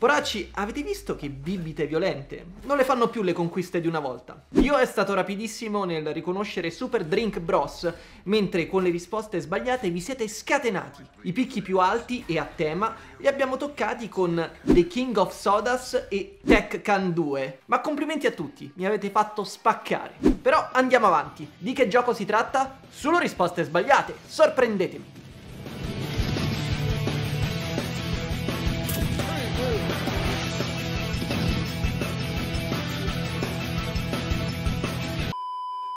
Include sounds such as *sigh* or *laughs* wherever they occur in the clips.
Poracci, avete visto che bibite violente? Non le fanno più le conquiste di una volta. Io è stato rapidissimo nel riconoscere Super Drink Bros, mentre con le risposte sbagliate vi siete scatenati. I picchi più alti e a tema li abbiamo toccati con The King of Sodas e Tech Can 2. Ma complimenti a tutti, mi avete fatto spaccare. Però andiamo avanti. Di che gioco si tratta? Solo risposte sbagliate. Sorprendetemi.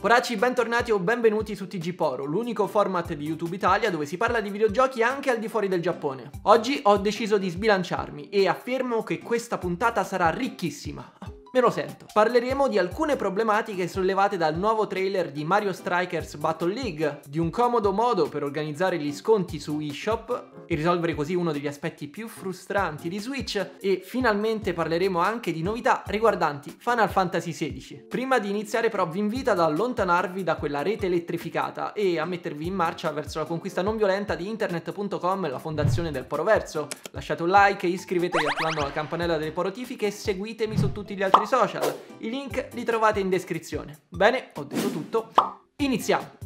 Poracci, bentornati o benvenuti su TG Poro, l'unico format di YouTube Italia dove si parla di videogiochi anche al di fuori del Giappone. Oggi ho deciso di sbilanciarmi e affermo che questa puntata sarà ricchissima. Me lo sento. Parleremo di alcune problematiche sollevate dal nuovo trailer di Mario Strikers Battle League, di un comodo modo per organizzare gli sconti su eShop e risolvere così uno degli aspetti più frustranti di Switch e finalmente parleremo anche di novità riguardanti Final Fantasy XVI. Prima di iniziare però vi invito ad allontanarvi da quella rete elettrificata e a mettervi in marcia verso la conquista non violenta di internet.com e la fondazione del Poroverso. Lasciate un like, iscrivetevi attivando la campanella delle porotifiche e seguitemi su tutti gli altri social. I link li trovate in descrizione. Bene, ho detto tutto. Iniziamo!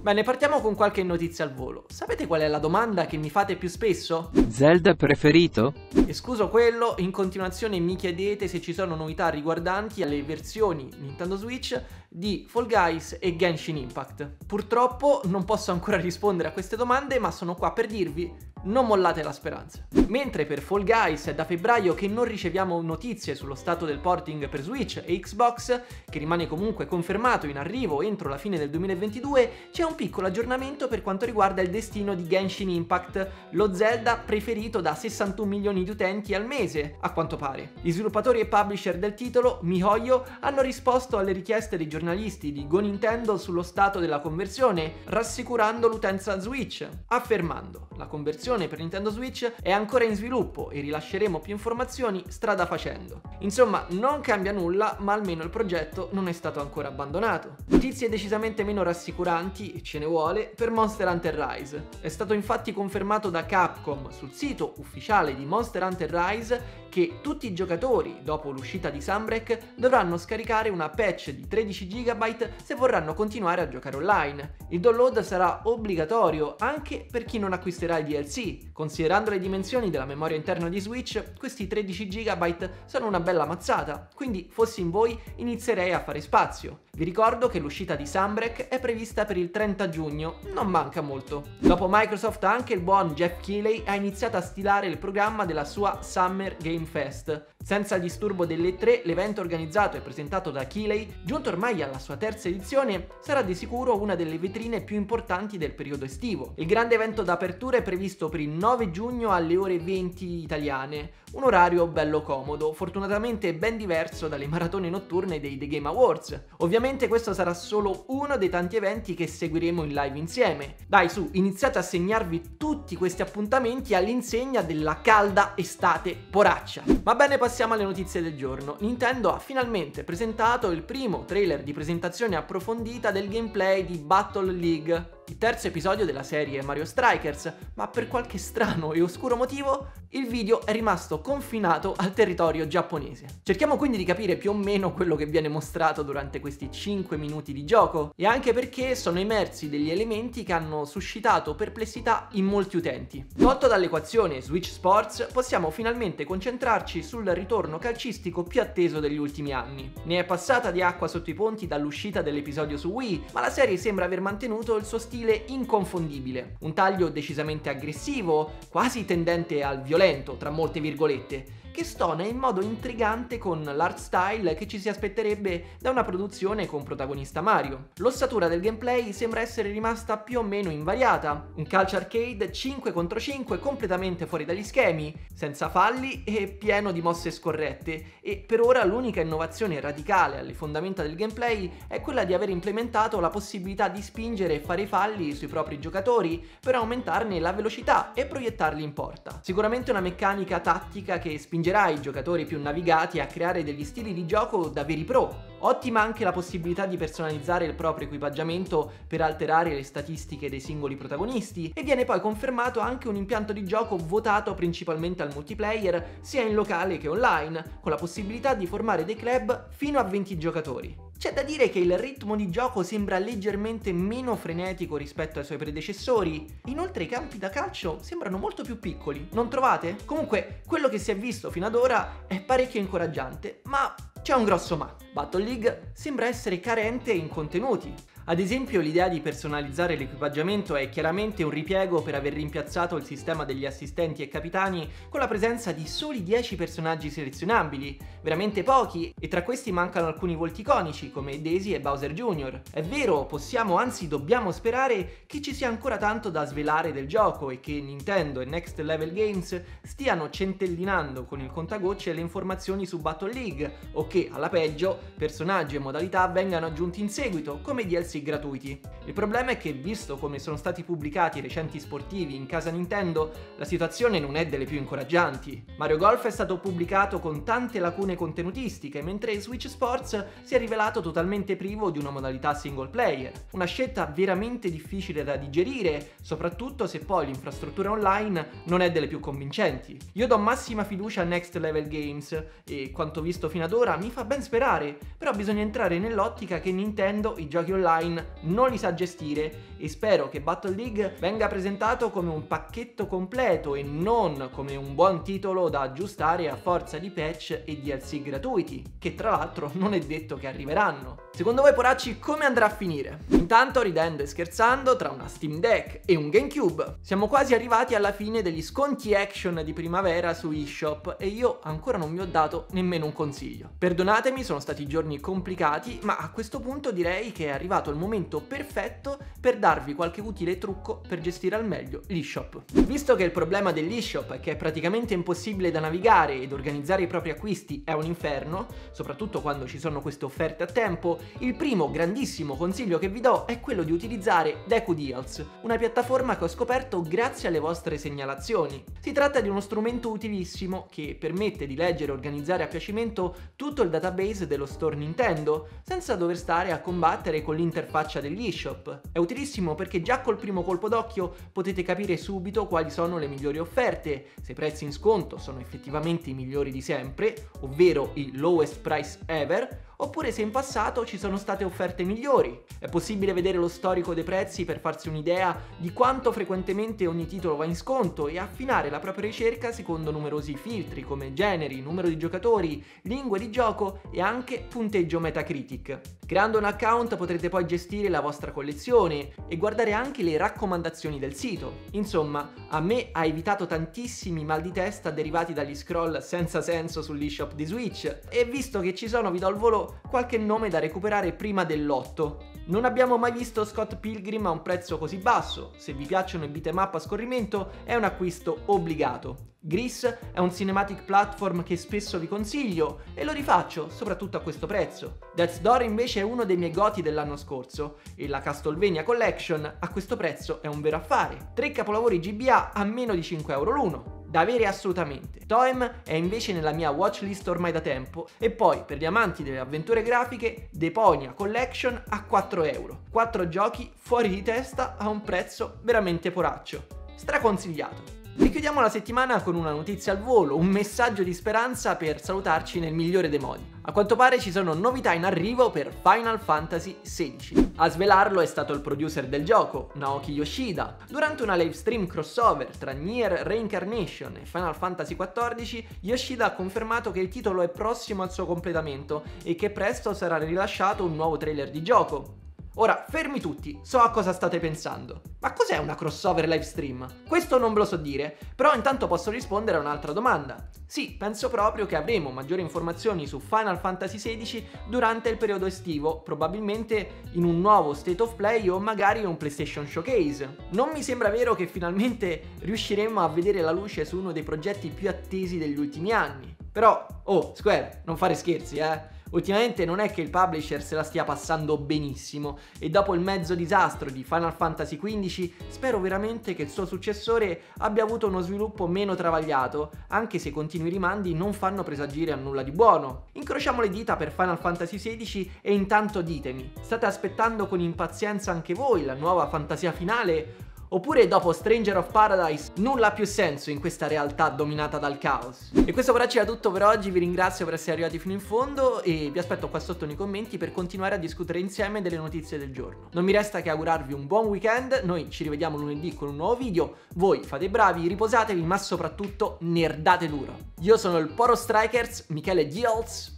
Bene, partiamo con qualche notizia al volo. Sapete qual è la domanda che mi fate più spesso? Zelda preferito? Escluso quello, in continuazione mi chiedete se ci sono novità riguardanti alle versioni Nintendo Switch di Fall Guys e Genshin Impact. Purtroppo non posso ancora rispondere a queste domande, ma sono qua per dirvi non mollate la speranza. Mentre per Fall Guys è da febbraio che non riceviamo notizie sullo stato del porting per Switch e Xbox, che rimane comunque confermato in arrivo entro la fine del 2022, c'è un piccolo aggiornamento per quanto riguarda il destino di Genshin Impact, lo Zelda preferito da 61 milioni di utenti al mese, a quanto pare. Gli sviluppatori e publisher del titolo, MiHoYo, hanno risposto alle richieste dei giornalisti di Go Nintendo sullo stato della conversione, rassicurando l'utenza Switch, affermando la conversione versione per Nintendo Switch è ancora in sviluppo e rilasceremo più informazioni strada facendo. Insomma, non cambia nulla, ma almeno il progetto non è stato ancora abbandonato. Notizie decisamente meno rassicuranti, ce ne vuole, per Monster Hunter Rise. È stato infatti confermato da Capcom sul sito ufficiale di Monster Hunter Rise che tutti i giocatori, dopo l'uscita di Sunbreak, dovranno scaricare una patch di 13 GB se vorranno continuare a giocare online. Il download sarà obbligatorio anche per chi non acquisterà il DLC. Considerando le dimensioni della memoria interna di Switch, questi 13 GB sono una bella mazzata, quindi fossi in voi inizierei a fare spazio. Vi ricordo che l'uscita di Sunbreak è prevista per il 30 giugno, non manca molto. Dopo Microsoft anche il buon Jeff Keighley ha iniziato a stilare il programma della sua Summer Game Fest. Senza il disturbo delle tre, l'evento organizzato e presentato da Keighley, giunto ormai alla sua terza edizione, sarà di sicuro una delle vetrine più importanti del periodo estivo. Il grande evento d'apertura è previsto per il 9 giugno alle ore 20 italiane, un orario bello comodo, fortunatamente ben diverso dalle maratone notturne dei The Game Awards. Ovviamente questo sarà solo uno dei tanti eventi che seguiremo in live insieme. Dai su, iniziate a segnarvi tutti questi appuntamenti all'insegna della calda estate poraccia. Va bene, passiamo alle notizie del giorno. Nintendo ha finalmente presentato il primo trailer di presentazione approfondita del gameplay di Battle League il terzo episodio della serie Mario Strikers, ma per qualche strano e oscuro motivo il video è rimasto confinato al territorio giapponese. Cerchiamo quindi di capire più o meno quello che viene mostrato durante questi 5 minuti di gioco e anche perché sono emersi degli elementi che hanno suscitato perplessità in molti utenti. Tolto dall'equazione Switch Sports, possiamo finalmente concentrarci sul ritorno calcistico più atteso degli ultimi anni. Ne è passata di acqua sotto i ponti dall'uscita dell'episodio su Wii, ma la serie sembra aver mantenuto il suo stile stile inconfondibile, un taglio decisamente aggressivo, quasi tendente al violento, tra molte virgolette, che stona in modo intrigante con l'art style che ci si aspetterebbe da una produzione con protagonista Mario. L'ossatura del gameplay sembra essere rimasta più o meno invariata, un calcio arcade 5 contro 5 completamente fuori dagli schemi, senza falli e pieno di mosse scorrette, e per ora l'unica innovazione radicale alle fondamenta del gameplay è quella di aver implementato la possibilità di spingere e fare falli sui propri giocatori per aumentarne la velocità e proiettarli in porta. Sicuramente una meccanica tattica che spinge spingerà i giocatori più navigati a creare degli stili di gioco da veri pro. Ottima anche la possibilità di personalizzare il proprio equipaggiamento per alterare le statistiche dei singoli protagonisti e viene poi confermato anche un impianto di gioco votato principalmente al multiplayer sia in locale che online, con la possibilità di formare dei club fino a 20 giocatori. C'è da dire che il ritmo di gioco sembra leggermente meno frenetico rispetto ai suoi predecessori. Inoltre i campi da calcio sembrano molto più piccoli, non trovate? Comunque, quello che si è visto fino ad ora è parecchio incoraggiante, ma c'è un grosso ma. Battle League sembra essere carente in contenuti. Ad esempio l'idea di personalizzare l'equipaggiamento è chiaramente un ripiego per aver rimpiazzato il sistema degli assistenti e capitani con la presenza di soli 10 personaggi selezionabili, veramente pochi, e tra questi mancano alcuni volti iconici come Daisy e Bowser Jr. È vero, possiamo anzi dobbiamo sperare che ci sia ancora tanto da svelare del gioco e che Nintendo e Next Level Games stiano centellinando con il contagocce le informazioni su Battle League o che, alla peggio, personaggi e modalità vengano aggiunti in seguito come DLC gratuiti. Il problema è che, visto come sono stati pubblicati i recenti sportivi in casa Nintendo, la situazione non è delle più incoraggianti. Mario Golf è stato pubblicato con tante lacune contenutistiche, mentre Switch Sports si è rivelato totalmente privo di una modalità single player. Una scelta veramente difficile da digerire, soprattutto se poi l'infrastruttura online non è delle più convincenti. Io do massima fiducia a Next Level Games e quanto visto fino ad ora mi fa ben sperare, però bisogna entrare nell'ottica che Nintendo i giochi online online non li sa gestire e spero che Battle League venga presentato come un pacchetto completo e non come un buon titolo da aggiustare a forza di patch e DLC gratuiti, che tra l'altro *laughs* non è detto che arriveranno. Secondo voi poracci come andrà a finire? Intanto ridendo e scherzando tra una Steam Deck e un GameCube, siamo quasi arrivati alla fine degli sconti action di primavera su eShop e io ancora non vi ho dato nemmeno un consiglio. Perdonatemi, sono stati giorni complicati, ma a questo punto direi che è arrivato il momento perfetto per darvi qualche utile trucco per gestire al meglio l'eShop. Visto che il problema dell'eShop è che è praticamente impossibile da navigare ed organizzare i propri acquisti è un inferno, soprattutto quando ci sono queste offerte a tempo, il primo grandissimo consiglio che vi do è quello di utilizzare Deku Deals, una piattaforma che ho scoperto grazie alle vostre segnalazioni. Si tratta di uno strumento utilissimo che permette di leggere e organizzare a piacimento tutto il database dello store Nintendo, senza dover stare a combattere con l'interfaccia dell'eShop. È utilissimo perché già col primo colpo d'occhio potete capire subito quali sono le migliori offerte, se i prezzi in sconto sono effettivamente i migliori di sempre, ovvero i lowest price ever, oppure se in passato ci sono state offerte migliori. È possibile vedere lo storico dei prezzi per farsi un'idea di quanto frequentemente ogni titolo va in sconto e affinare la propria ricerca secondo numerosi filtri come generi, numero di giocatori, lingue di gioco e anche punteggio Metacritic. Creando un account potrete poi gestire la vostra collezione e guardare anche le raccomandazioni del sito. Insomma, a me ha evitato tantissimi mal di testa derivati dagli scroll senza senso sull'eShop di Switch e visto che ci sono vi do al volo qualche nome da recuperare prima dell'otto. Non abbiamo mai visto Scott Pilgrim a un prezzo così basso, se vi piacciono i beat'em a scorrimento è un acquisto obbligato. Gris è un cinematic platform che spesso vi consiglio e lo rifaccio, soprattutto a questo prezzo. Death's Door invece è uno dei miei goti dell'anno scorso e la Castlevania Collection a questo prezzo è un vero affare. Tre capolavori GBA a meno di 5 euro l'uno da avere assolutamente. Toem è invece nella mia watchlist ormai da tempo e poi per gli amanti delle avventure grafiche Deponia Collection a 4 euro. 4 giochi fuori di testa a un prezzo veramente poraccio. Straconsigliato. E chiudiamo la settimana con una notizia al volo, un messaggio di speranza per salutarci nel migliore dei modi. A quanto pare ci sono novità in arrivo per Final Fantasy XVI. A svelarlo è stato il producer del gioco, Naoki Yoshida. Durante una live stream crossover tra Nier Reincarnation e Final Fantasy XIV, Yoshida ha confermato che il titolo è prossimo al suo completamento e che presto sarà rilasciato un nuovo trailer di gioco. Ora, fermi tutti, so a cosa state pensando. Ma cos'è una crossover live stream? Questo non ve lo so dire, però intanto posso rispondere a un'altra domanda. Sì, penso proprio che avremo maggiori informazioni su Final Fantasy XVI durante il periodo estivo, probabilmente in un nuovo State of Play o magari un PlayStation Showcase. Non mi sembra vero che finalmente riusciremo a vedere la luce su uno dei progetti più attesi degli ultimi anni. Però, oh, Square, non fare scherzi, eh. Ultimamente non è che il publisher se la stia passando benissimo e dopo il mezzo disastro di Final Fantasy XV spero veramente che il suo successore abbia avuto uno sviluppo meno travagliato, anche se continui rimandi non fanno presagire a nulla di buono. Incrociamo le dita per Final Fantasy XVI e intanto ditemi, state aspettando con impazienza anche voi la nuova fantasia finale Oppure dopo Stranger of Paradise nulla ha più senso in questa realtà dominata dal caos. E questo però era tutto per oggi, vi ringrazio per essere arrivati fino in fondo e vi aspetto qua sotto nei commenti per continuare a discutere insieme delle notizie del giorno. Non mi resta che augurarvi un buon weekend, noi ci rivediamo lunedì con un nuovo video, voi fate bravi, riposatevi ma soprattutto nerdate duro. Io sono il Poro Strikers, Michele Diels,